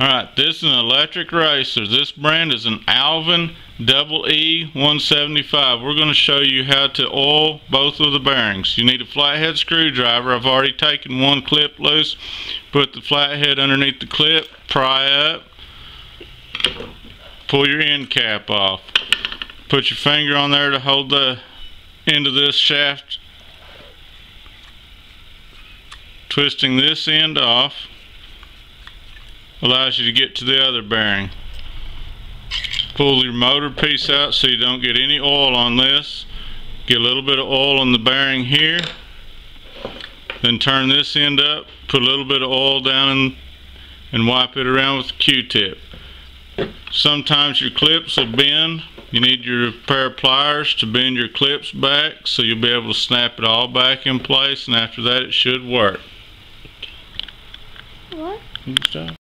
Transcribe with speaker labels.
Speaker 1: Alright, this is an electric eraser. This brand is an Alvin Double E 175. We're going to show you how to oil both of the bearings. You need a flathead screwdriver. I've already taken one clip loose. Put the flathead underneath the clip, pry up, pull your end cap off. Put your finger on there to hold the end of this shaft. Twisting this end off allows you to get to the other bearing. Pull your motor piece out so you don't get any oil on this. Get a little bit of oil on the bearing here. Then turn this end up, put a little bit of oil down and, and wipe it around with a Q-tip. Sometimes your clips will bend. You need your pair of pliers to bend your clips back so you'll be able to snap it all back in place and after that it should work.
Speaker 2: What?